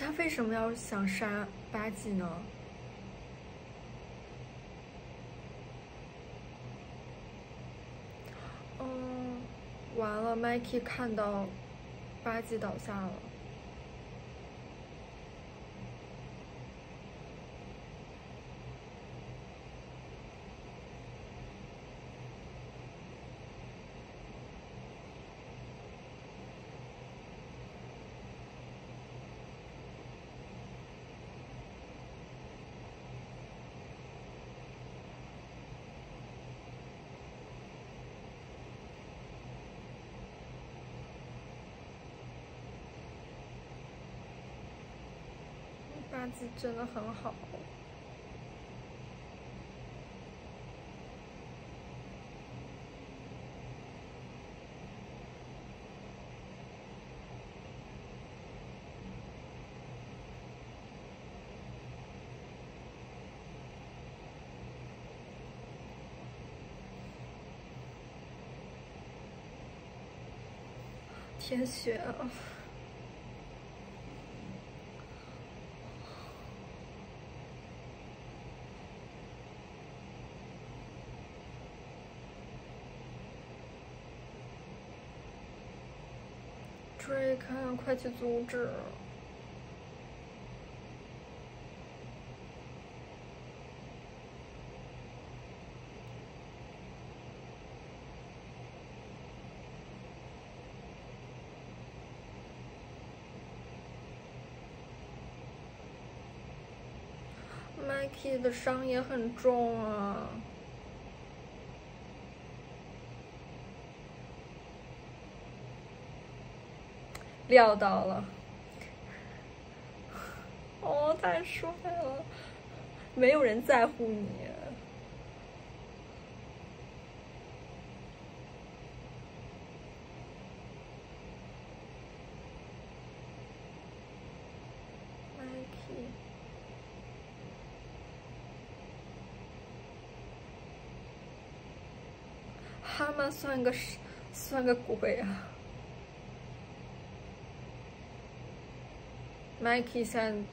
他为什么要想杀八戒呢？嗯，完了，Mikey 看到八戒倒下了。八吉真的很好。天雪啊！追看，快去阻止！Mikey 的伤也很重啊。料到了，哦，太帅了！没有人在乎你。Mikey，哈曼算个是算个鬼啊！Mikey 三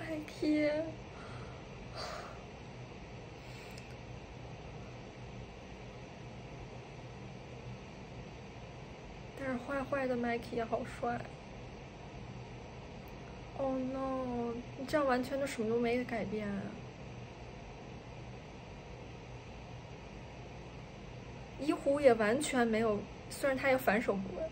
，Mikey，但是坏坏的 Mikey 也好帅。Oh no！你这样完全就什么都没改变。一虎也完全没有，虽然他也反手不稳。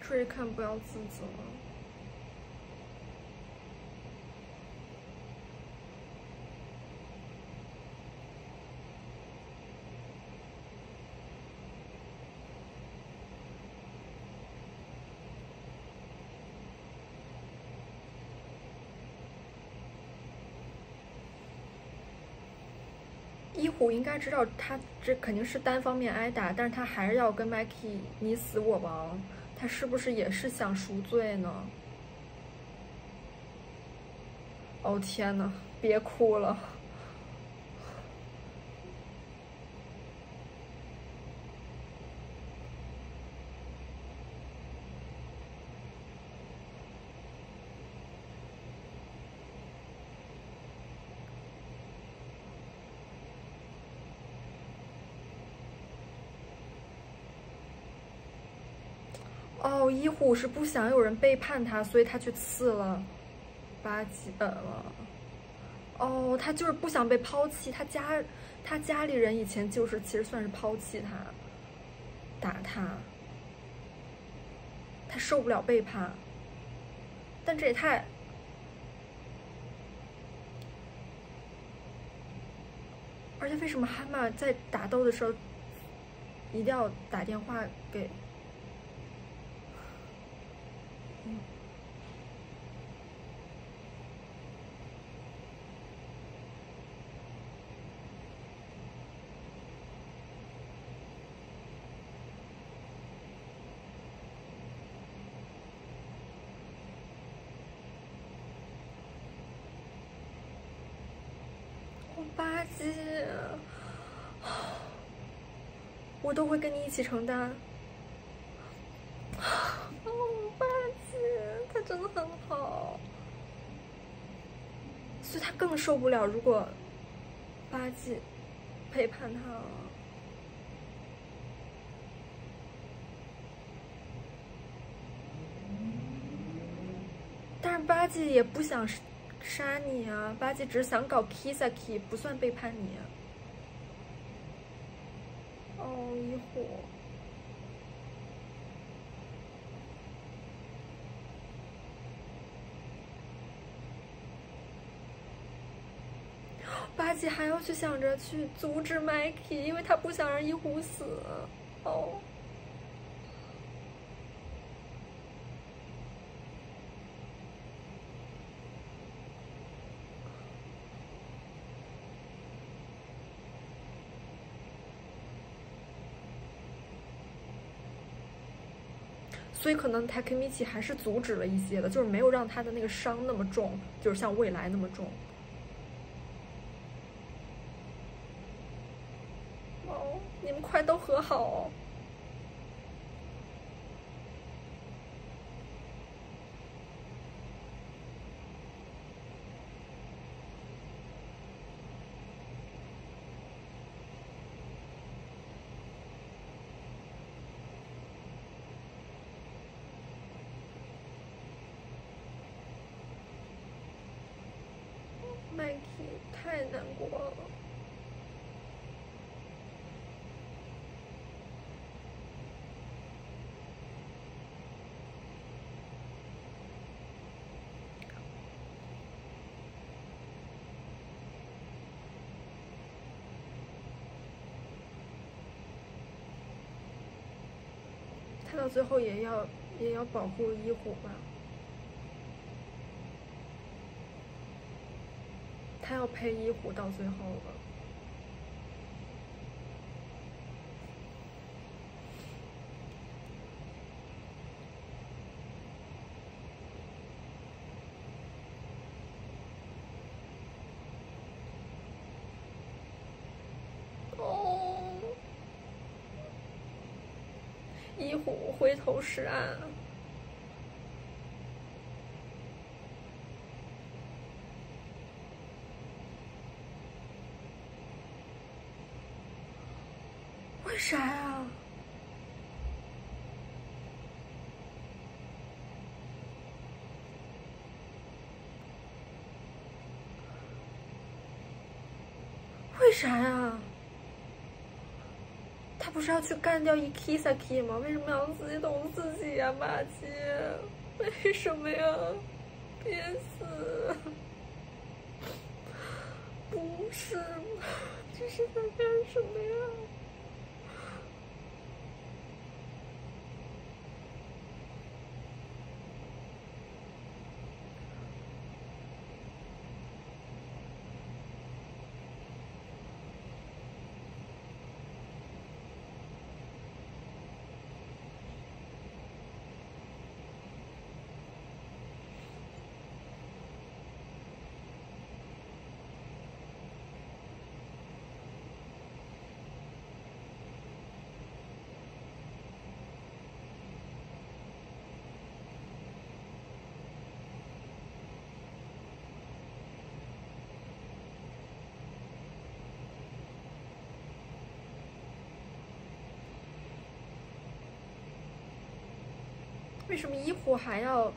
追看不要自责。一虎应该知道他这肯定是单方面挨打，但是他还是要跟 Mikey 你死我亡，他是不是也是想赎罪呢？哦天呐，别哭了。哦，一虎是不想有人背叛他，所以他去刺了八级本了。哦，他就是不想被抛弃，他家他家里人以前就是其实算是抛弃他，打他，他受不了背叛。但这也太……而且为什么蛤蟆在打斗的时候一定要打电话给？基，我都会跟你一起承担。哦，八戒，他真的很好，所以他更受不了如果八戒背叛他了。但是八戒也不想杀你啊，巴基只是想搞 Kisaki，不算背叛你。哦，一虎。巴基还要去想着去阻止 Mikey，因为他不想让一虎死。哦。所以可能 Takemichi 还是阻止了一些的，就是没有让他的那个伤那么重，就是像未来那么重。哦，你们快都和好。哦琪太难过了，他到最后也要也要保护一虎吧。他要陪一虎到最后了。哦，一虎回头是岸。为啥呀？为啥呀？不是要去干掉一 Kisaki 吗？为什么要自己捅自己呀，马吉？为什么呀？别死！不是，这是在干什么呀？为什么一虎还要？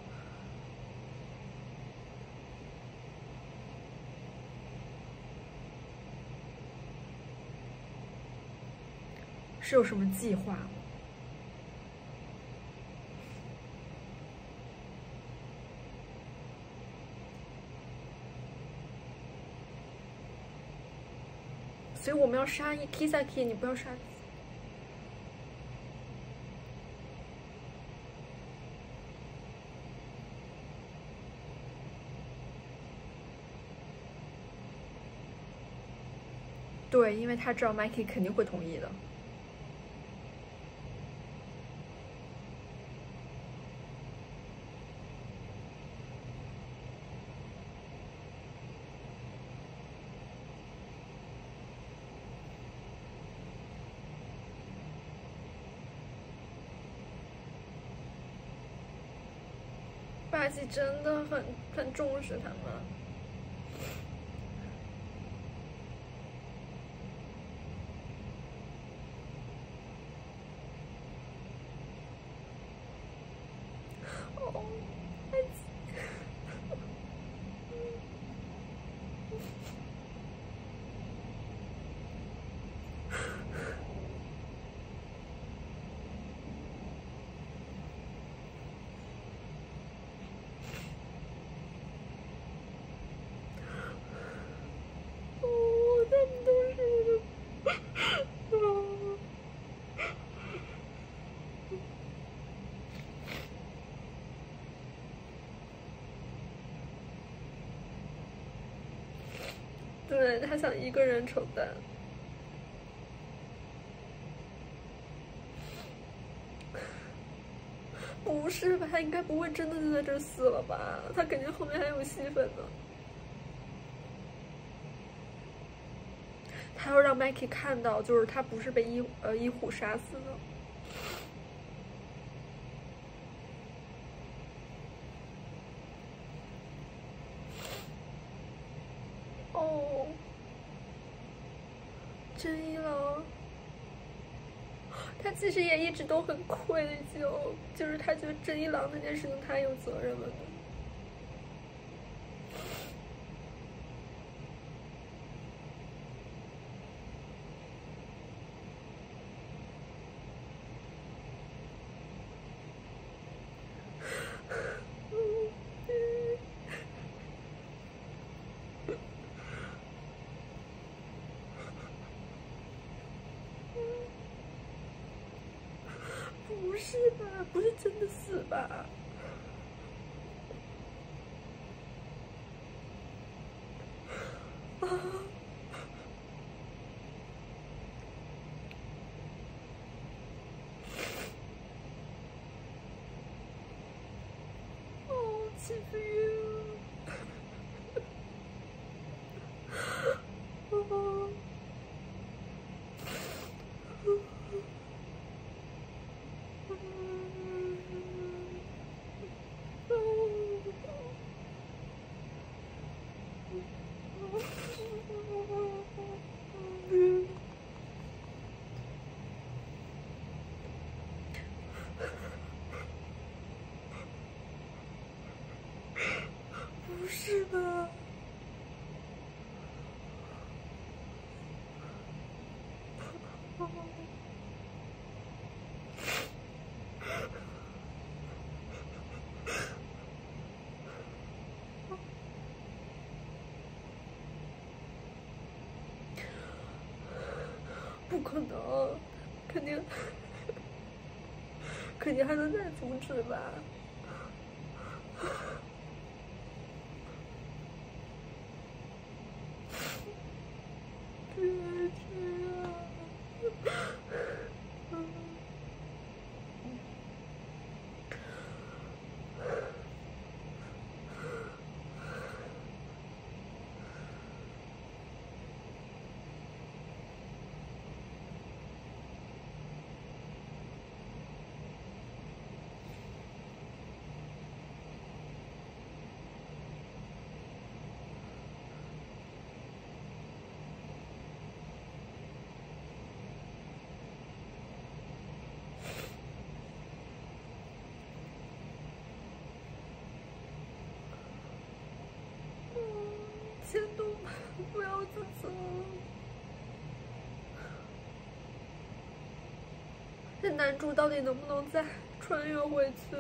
是有什么计划？所以我们要杀一 Kisaki，你不要杀。对，因为他知道 Mikey 肯定会同意的。霸气真的很很重视他们。对他想一个人承担。不是吧？他应该不会真的就在这死了吧？他肯定后面还有戏份呢。他要让 Mikey 看到，就是他不是被一呃一虎杀死的。哦，真一郎，他其实也一直都很愧疚，就是他觉得真一郎那件事情他有责任了的。不是吧？不是真的死吧？啊！哦，欺负我！哦。不是吧？不可能，肯定，肯定还能再阻止吧。别这样。千度，不要自责。那男主到底能不能再穿越回去？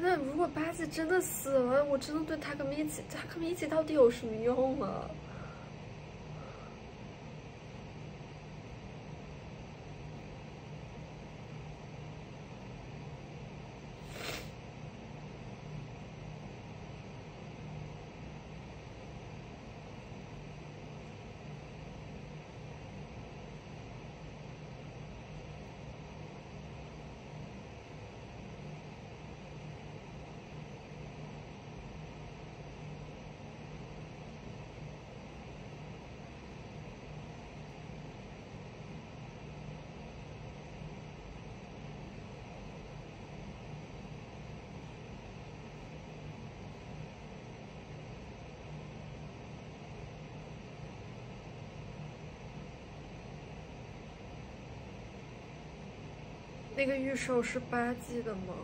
那！如果八戒真的死了，我真的对他跟米奇，他跟米奇到底有什么用啊？那个预售是八 G 的吗？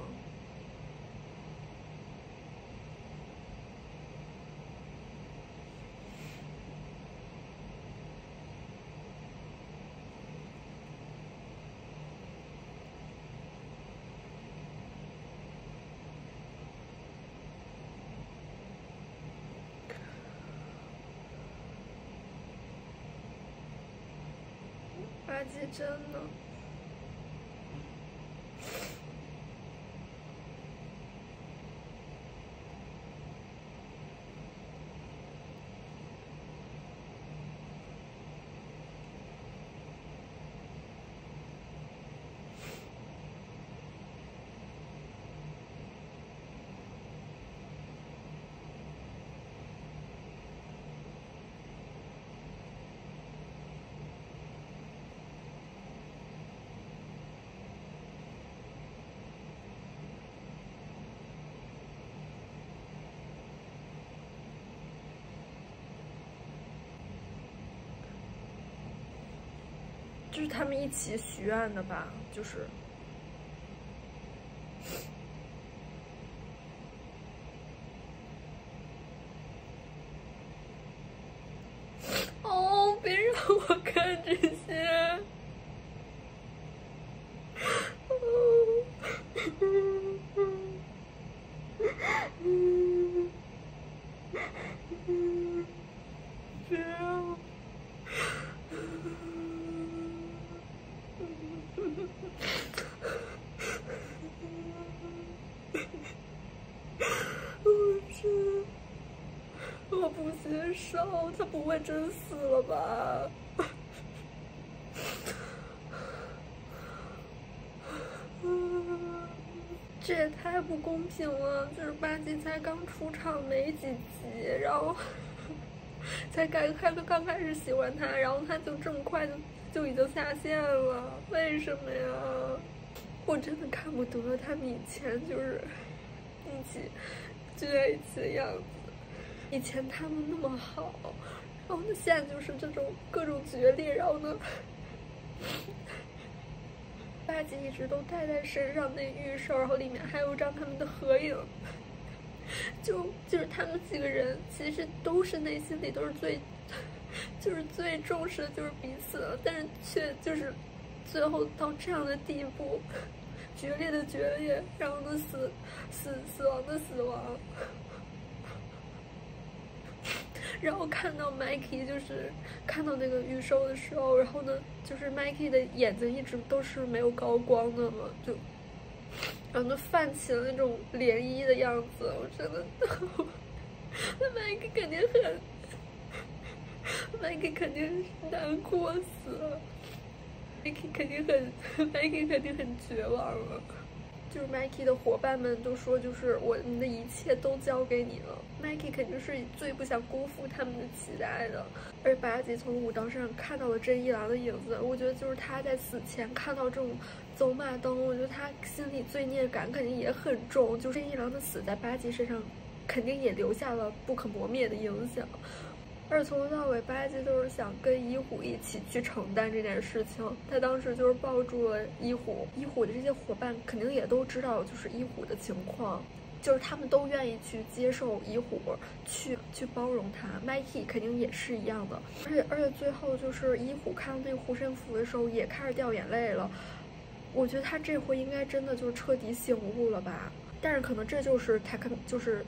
八 G 真的。就是他们一起许愿的吧，就是。哦，别让我看这些。别让。我是，我不接受，他不会真死了吧？这也太不公平了！就是八姬才刚出场没几集，然后才刚开刚开始喜欢他，然后他就这么快就就已经下线了，为什么呀？我真的看不得他们以前就是一起聚在一起的样子，以前他们那么好，然后呢现在就是这种各种决裂，然后呢。八戒一直都带在身上那玉兽，然后里面还有一张他们的合影，就就是他们几个人其实都是内心里都是最，就是最重视的就是彼此了，但是却就是最后到这样的地步，决裂的决裂，然后呢死死死亡的死亡。然后看到 Mikey 就是看到那个预售的时候，然后呢，就是 Mikey 的眼睛一直都是没有高光的嘛，就然后就泛起了那种涟漪的样子，我真的，那 Mikey 肯定很，Mikey 肯定难过死了，Mikey 肯定很，Mikey 肯定很绝望了。就是 Mikey 的伙伴们都说，就是我们的一切都交给你了。Mikey 肯定是最不想辜负他们的期待的。而八姬从武道上看到了真一郎的影子，我觉得就是他在死前看到这种走马灯，我觉得他心里罪孽感肯定也很重。就是真一郎的死在八姬身上，肯定也留下了不可磨灭的影响。而从头到尾，八戒就是想跟一虎一起去承担这件事情。他当时就是抱住了一虎，一虎的这些伙伴肯定也都知道，就是一虎的情况，就是他们都愿意去接受一虎，去去包容他。Mikey 肯定也是一样的，而且而且最后就是一虎看到那个护身符的时候，也开始掉眼泪了。我觉得他这回应该真的就彻底醒悟了吧？但是可能这就是他可能就是。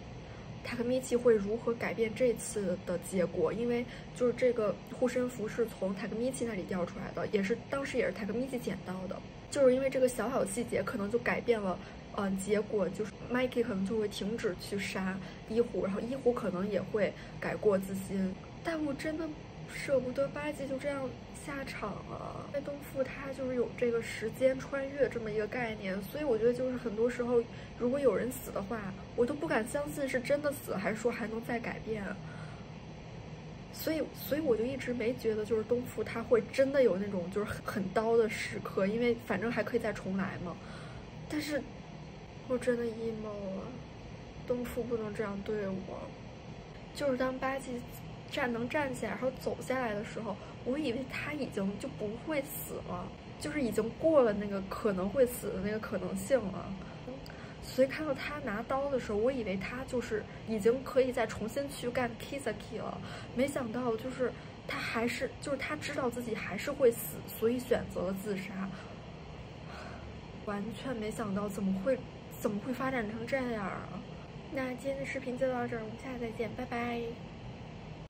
塔克米奇会如何改变这次的结果？因为就是这个护身符是从塔克米奇那里掉出来的，也是当时也是塔克米奇捡到的。就是因为这个小小细节，可能就改变了，嗯，结果就是 Mikey 可能就会停止去杀一虎，然后一虎可能也会改过自新。但我真的舍不得八姬就这样下场了。因为东父他就是有这个时间穿越这么一个概念，所以我觉得就是很多时候，如果有人死的话，我都不敢相信是真的死，还是说还能再改变。所以，所以我就一直没觉得就是东父他会真的有那种就是很很刀的时刻，因为反正还可以再重来嘛。但是，我真的 emo 了，东父不能这样对我。就是当八姬站能站起来，然后走下来的时候，我以为他已经就不会死了，就是已经过了那个可能会死的那个可能性了。所以看到他拿刀的时候，我以为他就是已经可以再重新去干 Kisaki 了，没想到就是他还是就是他知道自己还是会死，所以选择了自杀。完全没想到怎么会怎么会发展成这样啊！那今天的视频就到这儿，我们下次再见，拜拜。